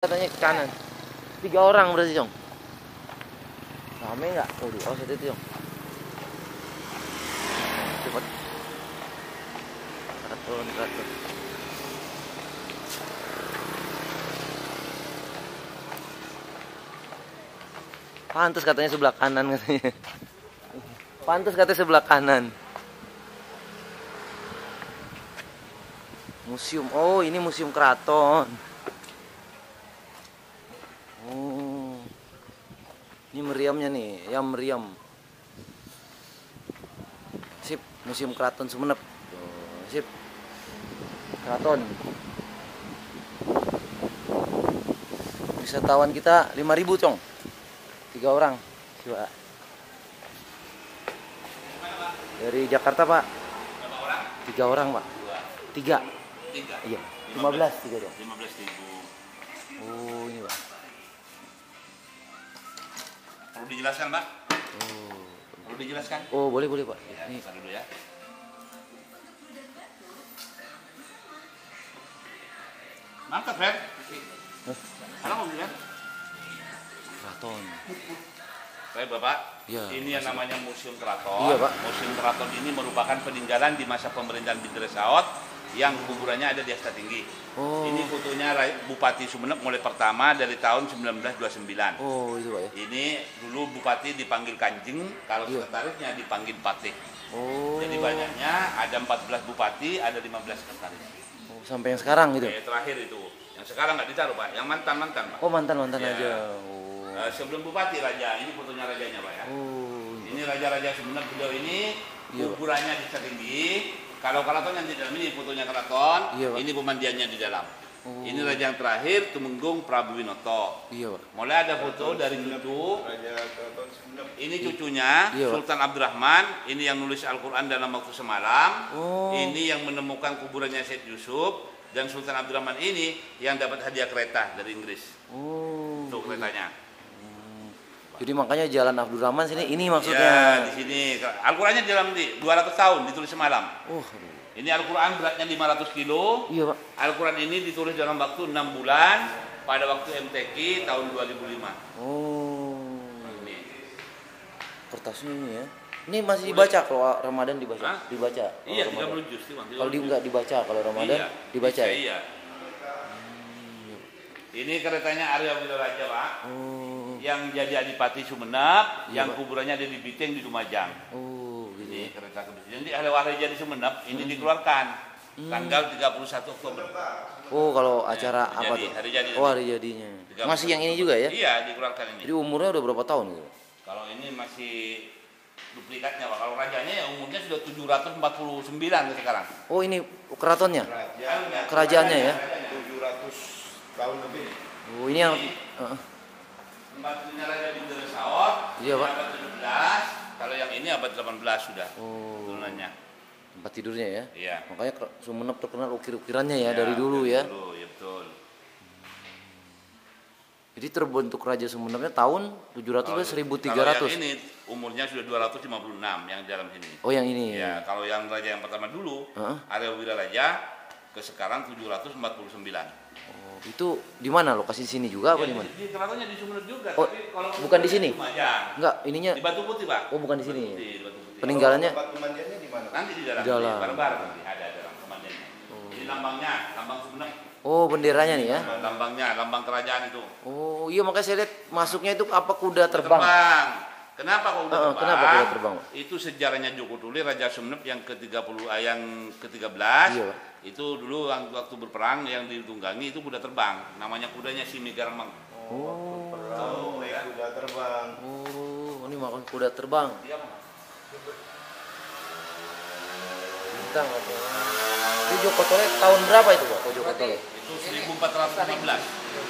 katanya ke kanan. Tiga orang berarti cong rame nggak? Oh di awas itu cong cepat. Turun teratur pantas katanya sebelah kanan katanya. Pantas katanya sebelah kanan. Museum. Oh ini museum keraton Ini meriamnya nih, ya meriam. Sip, Museum Keraton Sumenep. Sip. Keraton. Wisatawan kita 5000, Cong. Tiga orang. Coba. Dari Jakarta, Pak. Tiga orang, Pak. Tiga. Tiga. Iya. 15 tiga dong. Lima belas ribu. Oh, ini, Pak. Perlu dijelaskan, Mbak? Oh. Perlu dijelaskan? Oh, boleh, boleh, Pak. Ya, Ini dulu ya. Mangkat, Fred. Salah mobilnya. keraton. Baik, Bapak. Iya, ini yang namanya Museum Keraton. Iya, Pak. Museum Keraton ini merupakan peninggalan di masa pemerintahan Bidre Saot yang kuburannya ada di Asta Tinggi. Oh. Ini fotonya Bupati Sumeneb mulai pertama dari tahun 1929. Oh, itu, Pak ya. Ini dulu Bupati dipanggil Kanjeng, kalau Iya. sekretarisnya dipanggil Patih. Oh. Jadi banyaknya ada 14 bupati, ada 15 sekretaris. Oh, sampai yang sekarang gitu. Oke, terakhir itu. Yang sekarang nggak ditaruh, Pak. Yang mantan-mantan, Pak. Oh, mantan-mantan Ya. aja. Oh. Eh, sebelum bupati raja, ini fotonya rajanya, Pak ya. Oh. Ini raja-raja sebenarnya beliau ini Iya, kuburannya di tinggi. Kalau keraton yang di dalam ini fotonya keraton, Iya, Pak. ini pemandiannya di dalam. Oh. Ini raja yang terakhir Tumenggung Prabu Winoto. Iya, Pak. Mulai ada foto dari cucu. Ini cucunya Iya. Sultan Abdurrahman, ini yang nulis Al-Quran dalam waktu semalam, Oh. ini yang menemukan kuburannya Syed Yusuf, dan Sultan Abdurrahman ini yang dapat hadiah kereta dari Inggris. Oh. Tuh keretanya. Jadi makanya Jalan Abdurrahman sini ini Ya, maksudnya. di sini Al-Qurannya di dalam di 200 tahun ditulis semalam. Oh. Ini Al-Quran beratnya 500 kilo. Iya, Pak. Al-Quran ini ditulis dalam waktu 6 bulan pada waktu MTQ tahun 2005. Oh. Ini. Kertasnya ini ya. Ini masih dibaca kalau Ramadan dibaca. Hah? Dibaca. Iya, Ramadan. 30 juz. Bang, 30 Kalau di enggak dibaca kalau Ramadan Iya, dibaca bisa, ya. Iya. Ini keretanya Arya Wiraraja, Pak. Oh. Yang jadi Adipati Sumenep, Iya, yang Pak. kuburannya ada di Biteng di Lumajang. Oh, gitu. Ini kereta kebetulan. Jadi Arya Wiraraja di Sumenep ini dikeluarkan tanggal 31 Oktober. Oh, kalau acara hari apa jadi, tuh? hari jadi oh, hari jadinya. Masih yang ini juga ya? Iya, dikeluarkan ini. Jadi umurnya udah berapa tahun gitu? Kalau ini masih duplikatnya, Pak. Kalau rajanya ya umurnya sudah 749 sekarang. Oh, ini keratonnya? Raja Kerajaannya ya? 700 tahun lebih. Oh, ini yang. Tempat punya Raja Bintang Saot, Iya, Pak. abad 17. Kalau yang ini abad 18 sudah. Oh. Turunannya. tempat tidurnya ya. Iya. Makanya Sumenep terkenal ukir-ukirannya ya, Ya, dari dulu ya. Dulu, ya betul. Jadi terbentuk Raja Sumenepnya tahun 700 Kalau- ke Kalau 1300. yang ini umurnya sudah 256 yang di dalam sini. Oh, yang ini. Ya, kalau yang raja yang pertama dulu, Heeh. Arya Wiraraja ke sekarang 749. Oh, itu di mana lokasi di sini juga apa Ya, di mana? Di keratonnya di Sumeneb juga, Oh, tapi kalau bukan di sini? Enggak, ininya Di Batu Putih, Pak. Oh, bukan di sini. Di Batu Putih. peninggalannya Tempat pemandiannya di mana? Nanti di dalam, Di dalam. bareng-bareng nanti ada dalam komandannya. Ini lambangnya, lambang Sumeneb. Oh, benderanya nih ya. Lambangnya, lambang kerajaan itu. Oh, iya makanya saya lihat masuknya itu apa kuda terbang. Kenapa kok udah Heeh, terbang? kenapa kuda terbang, Pak? Itu sejarahnya Joko Tuli Raja Sumeneb yang ke-30 eh, yang ke-13. Iya, Pak. itu dulu wak- waktu berperang yang ditunggangi itu kuda terbang. Namanya kudanya Simi Garmeng. Oh. Tahu naik kuda terbang. Oh, ini makan kuda terbang. Dia apa? Bintang katanya. Itu Joko Tole tahun berapa itu, Pak? Oh, Joko Tole. Itu 1415.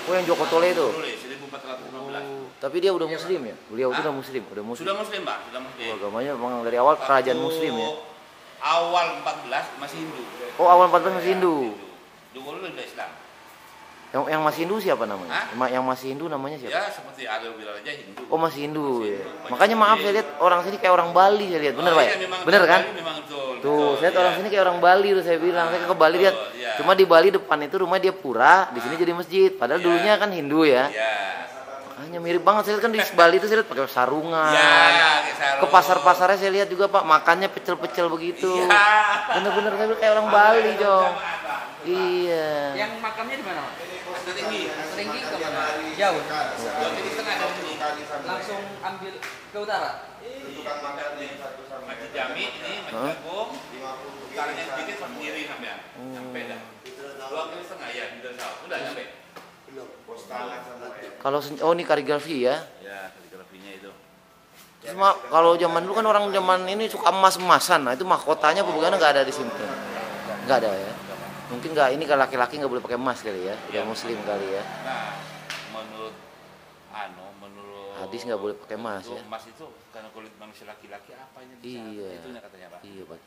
Oh, yang Joko Tole itu. Tuli 1415. Tapi dia udah muslim ya? Beliau itu Hah? udah muslim, udah muslim. Sudah muslim, Pak, sudah muslim. Oh, agamanya memang dari awal kerajaan Waktu muslim ya. Awal 14 masih Hindu. Oh, awal 14 masih Hindu. Tuli udah Islam. Yang yang masih Hindu siapa namanya? Hah? Yang masih Hindu namanya siapa? Ya seperti Arya Wiraraja Hindu. Oh, masih Hindu Masih ya. Hindu. Makanya maaf saya lihat orang sini kayak orang Bali saya lihat. Bener, Oh, Pak? iya, ya? Bener kan? Bali Memang betul. Tuh, betul, saya lihat iya. orang sini kayak orang Bali tuh saya bilang. Saya ke Bali lihat iya. Cuma di Bali depan itu rumah dia pura, di sini jadi masjid. Padahal Iya. dulunya kan Hindu ya. Iya. Makanya mirip banget saya lihat kan di Bali itu saya lihat pakai sarungan. Iya, kayak sarung. Ke pasar-pasarnya saya lihat juga Pak, makannya pecel-pecel begitu. Iya. Bener-bener saya bilang kayak orang Bali, Jong. Iya. Yang makamnya di mana, tinggi. Tinggi ke mana? Jauh. Setengah sini. Langsung ambil ke utara. Tukang makan yang satu sama Masjid Jami ini, Hah? Agung, utaranya sedikit sampean. Sampai dah. Dua kali setengah ya, di Desa. Udah sampai. Sama Kalau oh ini kaligrafi ya. Ya, kaligrafinya itu. Cuma kalau zaman dulu kan orang zaman ini suka emas-emasan. Nah, itu mahkotanya apa bukan nggak ada di sini. Nggak ada ya. Mungkin nggak ini kalau laki-laki nggak boleh pakai emas kali ya. Udah Iya. muslim kali ya. Nah, menurut anu, menurut Hadis nggak boleh pakai emas itu, ya. Emas itu karena kulit manusia laki-laki apanya bisa? Iya. Itunya katanya, Pak. Iya, Pak.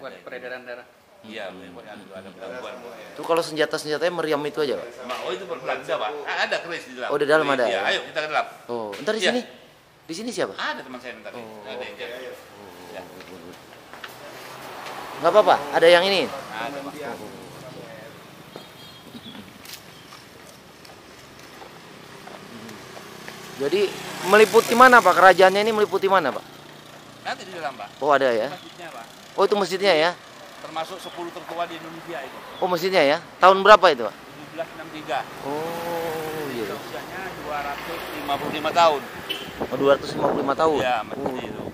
Buat itu. peredaran darah. Iya, ada gangguan. Itu kalau senjata-senjatanya meriam itu aja, Pak. Oh itu berbelanja pak? Ada keris di dalam. Oh, di dalam ada Iya, ya? ayo kita ke dalam. Oh, ntar di Iya. sini. Di sini siapa? Ada teman saya ntar. Oh. Ada. Ya, Nggak apa-apa, ada yang ini. ada pak. Jadi meliputi mana Pak? Kerajaannya ini meliputi mana Pak? Nanti di dalam pak. Oh ada ya. Masjidnya pak. Oh itu masjidnya ya. Termasuk 10 tertua di Indonesia itu. Oh masjidnya ya. Tahun berapa itu Pak? 1763. Oh iya. Usianya 255 tahun. Oh 255 tahun. Iya, Oh. masjid itu.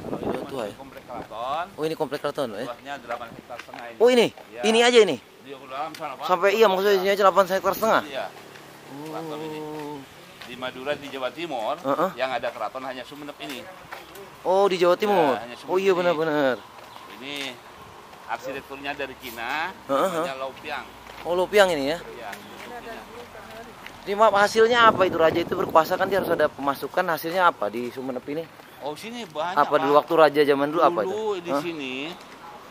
Kalau Udah itu tua ya? komplek keraton. Oh ini komplek keraton ya. Luasnya 8 hektar setengah ini. Oh ini. Iya. Ini aja ini. Di dalam sana pak. Sampai iya maksudnya ini aja 8 hektar setengah. Iya. Keraton ini. Oh. Di Madura di Jawa Timur Heeh. yang ada keraton hanya Sumenep ini. Oh di Jawa Timur. hanya Oh iya benar-benar. Ini arsitekturnya dari Cina, namanya Laupiang. Oh Lupiang ini ya. Iya. Ini maaf hasilnya apa itu raja itu berkuasa kan dia harus ada pemasukan hasilnya apa di Sumenep ini? Oh sini banyak. Apa dulu waktu raja zaman dulu apa itu? Dulu di Hah? sini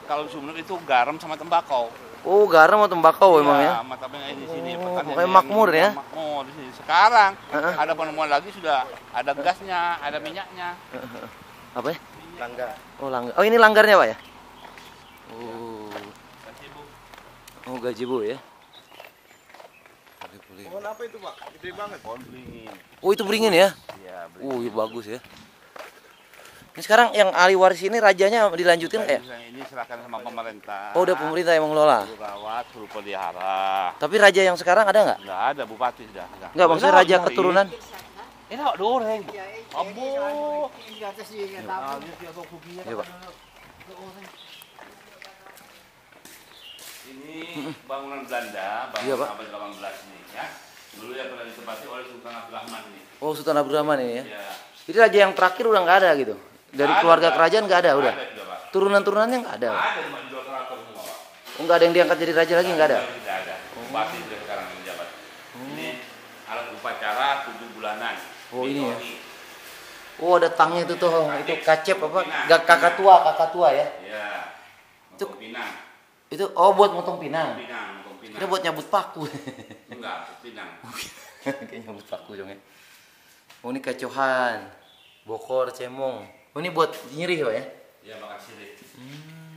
kalau di Sumenep itu garam sama tembakau. Oh garam atau tembakau emang ya? Mata pengen di sini Oh, makmur ya? Makmur di sini. Sekarang Heeh. ada penemuan lagi sudah ada gasnya, ada minyaknya. Apa ya? Langga. Oh langgar. Oh ini langgarnya pak ya? Oh, oh gazebo ya? Pohon apa itu pak? Gede banget. Pohon beringin. Oh itu beringin ya? Iya, Oh iya bagus ya. Ini sekarang yang ahli waris ini rajanya dilanjutin kayak? Ini serahkan sama pemerintah. Oh udah pemerintah yang mengelola. Suruh rawat, suruh pelihara. Tapi raja yang sekarang ada nggak? Enggak ada bupati sudah. Enggak, Nggak maksudnya raja keturunan? Ini kok doreng. Abo. Iya pak. Ini bangunan Belanda, Iya, bangunan Pak. abad 18 ini ya. Dulu yang pernah ditempati oleh Sultan Abdurrahman ini. Oh Sultan Abdurrahman ini ya? Ya. Jadi raja yang terakhir udah nggak ada gitu? Dari Nggak keluarga ada. kerajaan nggak ada udah? Ada. Turunan-turunannya nggak ada? Ada cuma jual keraton semua, Pak. Oh nggak ada yang diangkat jadi raja lagi nggak ada? Tidak ada. Bupati sudah sekarang menjabat. Ini alat upacara tujuh bulanan. Oh, ini ya? Oh ada tangnya itu tuh, itu kacep apa? Gak kakak tua, kakak tua ya? Iya. Itu- pinang. Itu oh buat motong pinang. Pinang, untuk pinang. Kira buat nyabut paku. Enggak, pinang. Kayak nyabut paku dong ya. Oh ini kecohan, bokor, cemong. Oh ini buat nyirih pak ya? Ya, makasih deh. Hmm.